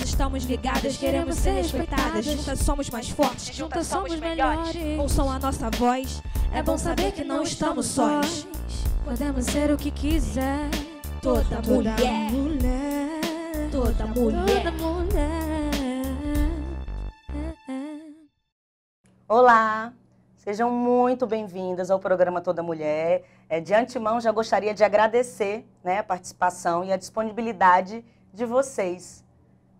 Juntas estamos ligadas, queremos ser respeitadas. Juntas somos mais fortes, juntas somos melhores. Ouçam a nossa voz, é bom saber que não estamos sós. Podemos ser o que quiser. Toda mulher, toda mulher. Toda mulher. Olá, sejam muito bem-vindas ao programa Toda Mulher. É, de antemão, já gostaria de agradecer né, a participação e a disponibilidade de vocês,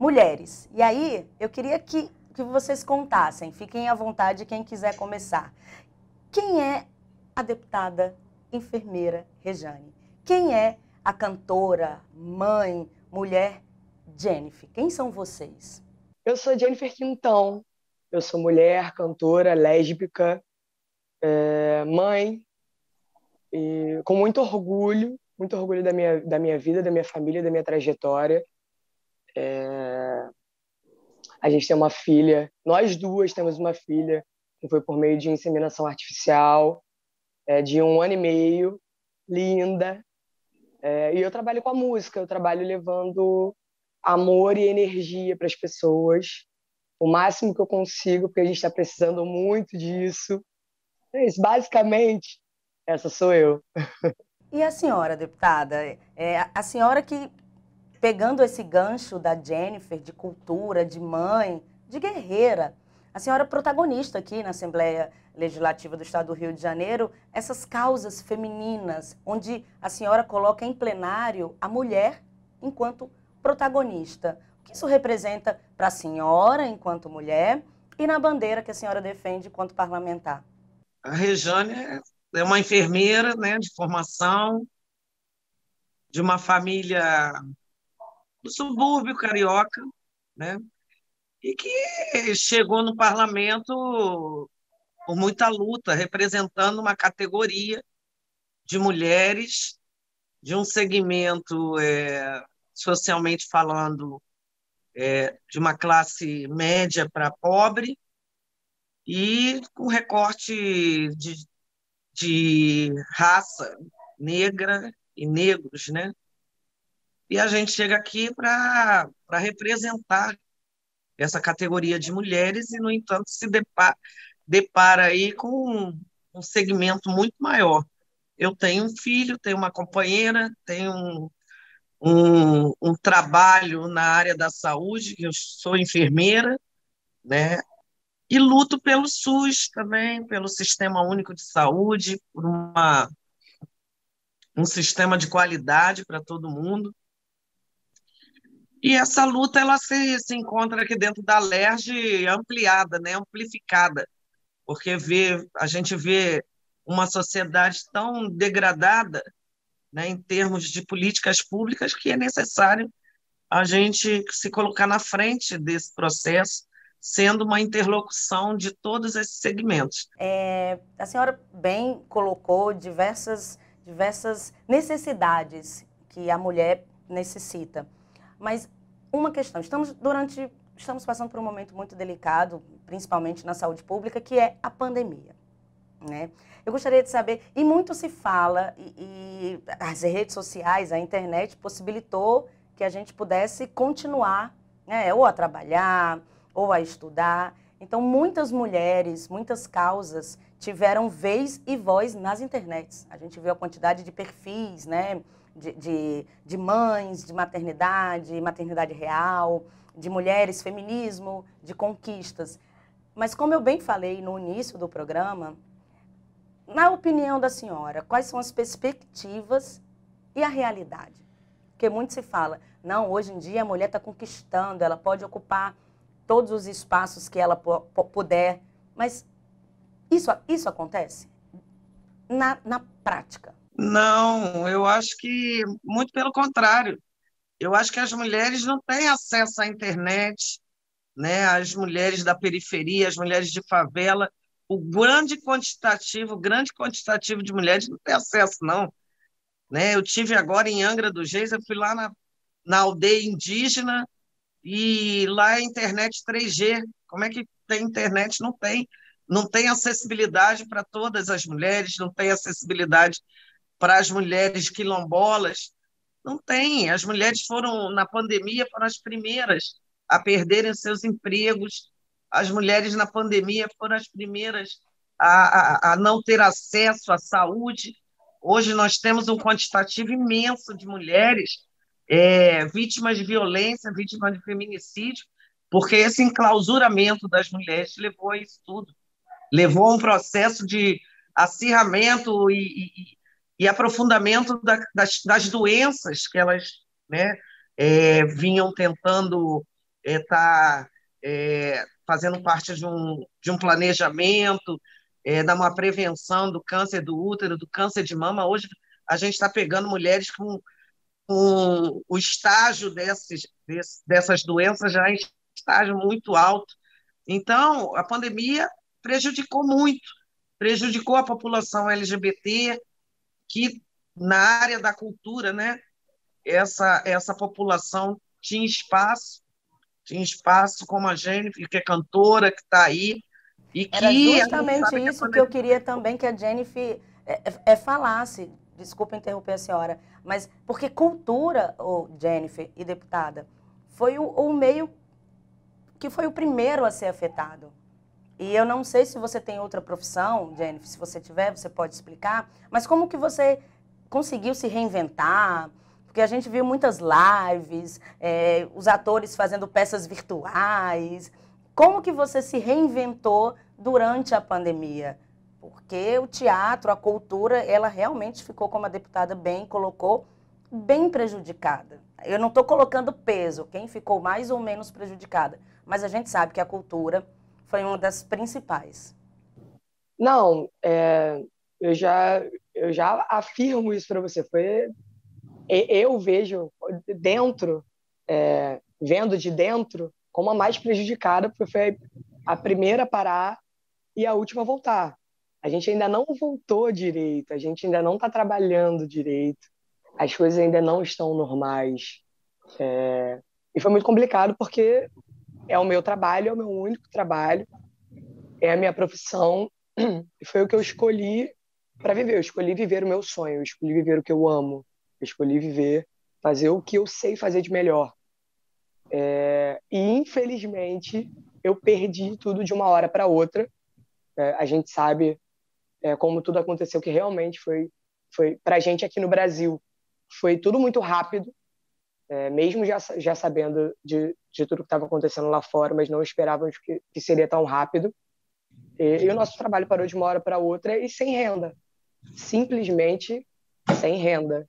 mulheres. E aí, eu queria que, que vocês contassem, fiquem à vontade quem quiser começar. Quem é a deputada enfermeira Rejane? Quem é a cantora, mãe, mulher Jennifer? Quem são vocês? Eu sou Jennifer Quintão, eu sou mulher, cantora, lésbica, é, mãe, e com muito orgulho, muito orgulho da minha, da minha vida, da minha família, da minha trajetória. É, a gente tem uma filha, nós duas temos uma filha que foi por meio de inseminação artificial, é, de um ano e meio, linda. É, e eu trabalho com a música, eu trabalho levando amor e energia para as pessoas, o máximo que eu consigo, porque a gente está precisando muito disso. É isso, basicamente, essa sou eu. E a senhora, deputada? É, a senhora que, pegando esse gancho da Jennifer, de cultura, de mãe, de guerreira, a senhora protagonista aqui na Assembleia Legislativa do Estado do Rio de Janeiro, essas causas femininas, onde a senhora coloca em plenário a mulher enquanto protagonista. O que isso representa para a senhora enquanto mulher e na bandeira que a senhora defende enquanto parlamentar? A Rejane é uma enfermeira né, de formação, de uma família do subúrbio carioca, né? e que chegou no parlamento por muita luta, representando uma categoria de mulheres de um segmento é, socialmente falando é, de uma classe média para pobre e com recorte de, de raça negra e negros, né? E a gente chega aqui para representar essa categoria de mulheres e, no entanto, se depara, depara aí com um segmento muito maior. Eu tenho um filho, tenho uma companheira, tenho um, um, um trabalho na área da saúde, eu sou enfermeira, né? E luto pelo SUS também, pelo Sistema Único de Saúde, por uma, um sistema de qualidade para todo mundo. E essa luta ela se, se encontra aqui dentro da LERJ ampliada, né, amplificada, porque vê, a gente vê uma sociedade tão degradada né, em termos de políticas públicas que é necessário a gente se colocar na frente desse processo, sendo uma interlocução de todos esses segmentos. É, a senhora bem colocou diversas, diversas necessidades que a mulher necessita. Mas uma questão, estamos durante estamos passando por um momento muito delicado, principalmente na saúde pública, que é a pandemia, né? Eu gostaria de saber, e muito se fala, e, e as redes sociais, a internet possibilitou que a gente pudesse continuar, né, ou a trabalhar, ou a estudar. Então, muitas mulheres, muitas causas tiveram vez e voz nas internets. A gente viu a quantidade de perfis, né? De, de, de mães, de maternidade, maternidade real, de mulheres, feminismo, de conquistas. Mas como eu bem falei no início do programa, na opinião da senhora, quais são as perspectivas e a realidade? Porque muito se fala, não, hoje em dia a mulher está conquistando, ela pode ocupar todos os espaços que ela puder, mas isso, isso acontece na, na prática? Não, eu acho que muito pelo contrário. Eu acho que as mulheres não têm acesso à internet, né? As mulheres da periferia, as mulheres de favela, o grande quantitativo, o grande quantitativo de mulheres não tem acesso não, né? Eu tive agora em Angra dos Reis, eu fui lá na, na aldeia indígena e lá é internet 3G. Como é que tem internet? Não tem. Não tem acessibilidade para todas as mulheres, não tem acessibilidade para as mulheres quilombolas. Não tem. As mulheres foram, na pandemia, foram as primeiras a perderem seus empregos. As mulheres na pandemia foram as primeiras a, a, a não ter acesso à saúde. Hoje nós temos um quantitativo imenso de mulheres é, vítimas de violência, vítimas de feminicídio, porque esse enclausuramento das mulheres levou a isso tudo. Levou a um processo de acirramento e, e, e aprofundamento da, das, das, doenças que elas né, é, vinham tentando estar é, tá, é, fazendo parte de um, de um planejamento, é, da uma prevenção do câncer do útero, do câncer de mama. Hoje a gente está pegando mulheres com, com o estágio desses, dessas doenças já em estágio muito alto. Então, a pandemia prejudicou muito, prejudicou a população LGBT, que na área da cultura, né, essa, essa população tinha espaço, tinha espaço como a Jennifer, que é cantora, que está aí, e que... Era justamente isso que, que, eu queria também que a Jennifer é, é, é, falasse, desculpa interromper a senhora, mas porque cultura, oh, Jennifer e deputada, foi o, o meio que foi o primeiro a ser afetado. E eu não sei se você tem outra profissão, Jennifer, se você tiver, você pode explicar, mas como que você conseguiu se reinventar? Porque a gente viu muitas lives, é, os atores fazendo peças virtuais. Como que você se reinventou durante a pandemia? Porque o teatro, a cultura, ela realmente ficou, como a deputada bem colocou, bem prejudicada. Eu não estou colocando peso, quem ficou mais ou menos prejudicada, mas a gente sabe que a cultura foi uma das principais. Não, é, eu já eu já afirmo isso para você. Foi eu vejo dentro, é, vendo de dentro, como a mais prejudicada, porque foi a primeira a parar e a última a voltar. A gente ainda não voltou direito, a gente ainda não está trabalhando direito, as coisas ainda não estão normais. É, e foi muito complicado porque é o meu trabalho, é o meu único trabalho, é a minha profissão, e foi o que eu escolhi para viver. Eu escolhi viver o meu sonho, eu escolhi viver o que eu amo, eu escolhi viver, fazer o que eu sei fazer de melhor. É, e infelizmente eu perdi tudo de uma hora para outra. É, a gente sabe é, como tudo aconteceu, que realmente foi, foi para a gente aqui no Brasil, foi tudo muito rápido é, mesmo já, já sabendo de, de tudo que estava acontecendo lá fora, mas não esperávamos que, que seria tão rápido. E, e, o nosso trabalho parou de uma hora para outra e sem renda, simplesmente sem renda.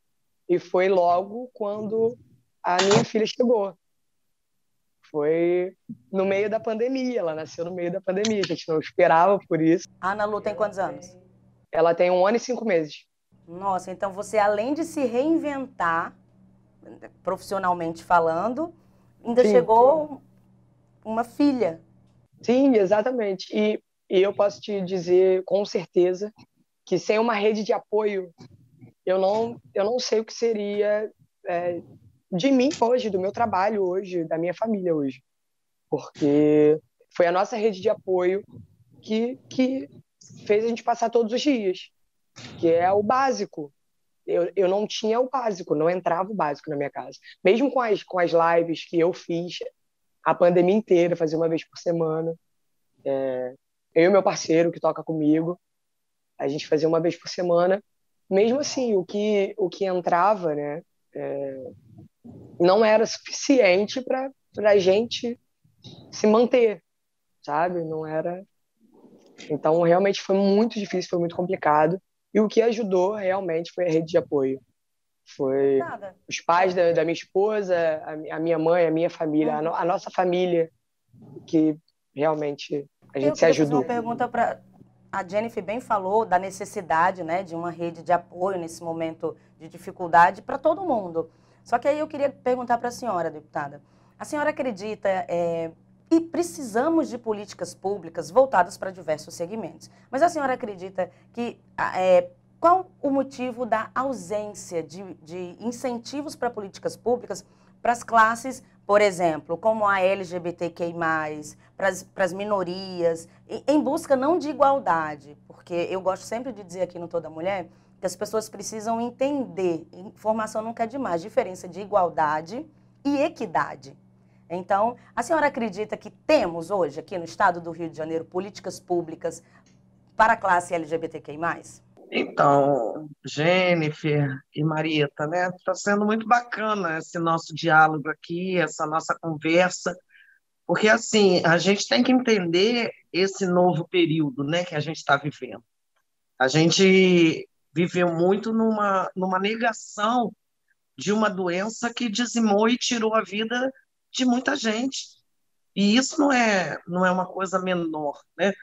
E foi logo quando a minha filha chegou. Foi no meio da pandemia, ela nasceu no meio da pandemia, a gente não esperava por isso. A Ana Lu tem quantos anos? Ela tem um ano e cinco meses. Nossa, então você, além de se reinventar, profissionalmente falando, ainda sim, chegou sim. uma filha. Sim, exatamente. E, e eu posso te dizer com certeza que sem uma rede de apoio, eu não, eu não sei o que seria é, de mim hoje, do meu trabalho hoje, da minha família hoje. Porque foi a nossa rede de apoio que, que fez a gente passar todos os dias, que é o básico, eu, eu não tinha o básico, não entrava o básico na minha casa. Mesmo com as, com as lives que eu fiz a pandemia inteira, fazia uma vez por semana. É, eu e meu parceiro que toca comigo, a gente fazia uma vez por semana. Mesmo assim, o que, o que entrava, né, é, não era suficiente para a gente se manter, sabe? Não era. Então, realmente foi muito difícil, foi muito complicado. E o que ajudou realmente foi a rede de apoio. Foi Nada. os pais da, da, minha esposa, a, a, minha mãe, a minha família, a, no, a, nossa família, que realmente a gente Eu se ajudou. Uma pergunta para a Jennifer bem falou da necessidade, né, de uma rede de apoio nesse momento de dificuldade para todo mundo. Só que aí eu queria perguntar para a senhora, deputada. A senhora acredita é, e precisamos de políticas públicas voltadas para diversos segmentos. Mas a senhora acredita que é, qual o motivo da ausência de, de incentivos para políticas públicas para as classes, por exemplo, como a LGBTQI+, para as minorias, em busca não de igualdade, porque eu gosto sempre de dizer aqui no Toda Mulher que as pessoas precisam entender, informação nunca é demais, diferença de igualdade e equidade. Então, a senhora acredita que temos hoje, aqui no estado do Rio de Janeiro, políticas públicas para a classe LGBTQI? Então, Jennifer e Marieta, né? Está sendo muito bacana esse nosso diálogo aqui, essa nossa conversa, porque assim a gente tem que entender esse novo período, né, que a gente está vivendo. A gente viveu muito numa numa negação de uma doença que dizimou e tirou a vida de muita gente. E isso não é não é uma coisa menor, né?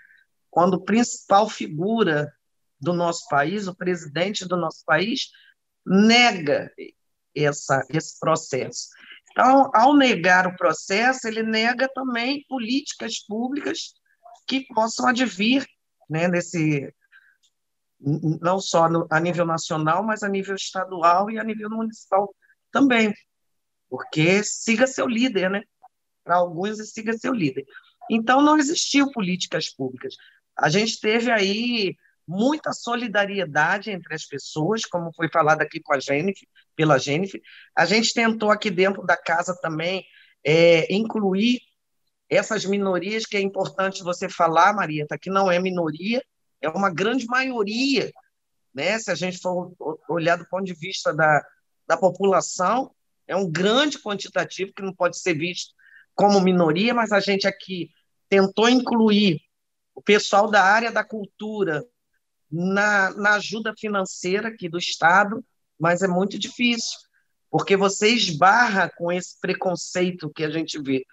Quando a principal figura do nosso país, o presidente do nosso país, nega essa, esse processo. Então, ao negar o processo, ele nega também políticas públicas que possam advir né, nesse, não só no, a nível nacional, mas a nível estadual e a nível municipal também. Porque siga seu líder, né? Para alguns, siga seu líder. Então, não existiu políticas públicas. A gente teve aí muita solidariedade entre as pessoas, como foi falado aqui com a Jennifer, pela Jennifer. A gente tentou aqui dentro da casa também é, incluir essas minorias, que é importante você falar, Marieta, que não é minoria, é uma grande maioria, né? se a gente for olhar do ponto de vista da, da população, é um grande quantitativo que não pode ser visto como minoria, mas a gente aqui tentou incluir o pessoal da área da cultura, na, na ajuda financeira aqui do Estado, mas é muito difícil, porque você esbarra com esse preconceito que a gente vê,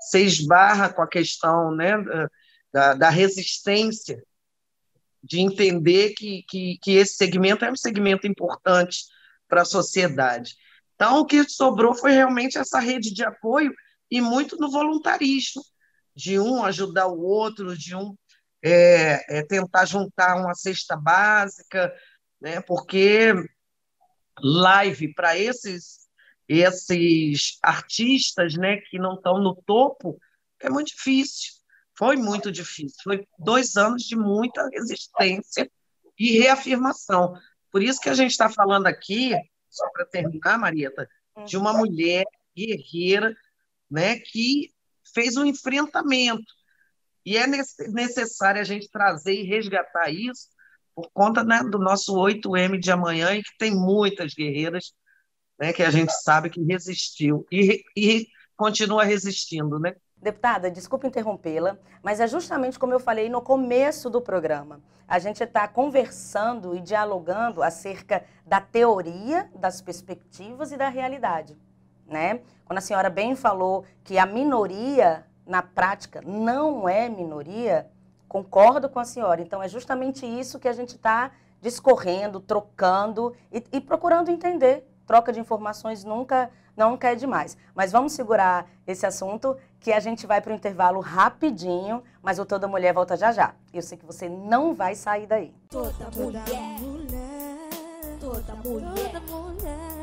você esbarra com a questão né, da, da resistência, de entender que, que, que esse segmento é um segmento importante para a sociedade. Então, o que sobrou foi realmente essa rede de apoio e muito no voluntarismo, de um ajudar o outro, de um é, é tentar juntar uma cesta básica, né? porque live para esses esses artistas né, que não estão no topo é muito difícil. Foi muito difícil. Foi dois anos de muita resistência e reafirmação. Por isso que a gente está falando aqui, só para terminar, Marieta, de uma mulher guerreira né, que fez um enfrentamento e é necessário a gente trazer e resgatar isso por conta né, do nosso 8M de amanhã e que tem muitas guerreiras né, que a gente sabe que resistiu e, e continua resistindo, né? Deputada, desculpe interrompê-la, mas é justamente como eu falei no começo do programa. A gente está conversando e dialogando acerca da teoria, das perspectivas e da realidade. Né? Quando a senhora bem falou que a minoria na prática, não é minoria, concordo com a senhora. Então, é justamente isso que a gente está discorrendo, trocando e, e, procurando entender. Troca de informações nunca, nunca é demais. Mas vamos segurar esse assunto que a gente vai para o intervalo rapidinho, mas o Toda Mulher volta já já. Eu sei que você não vai sair daí. Toda mulher, toda mulher, toda mulher.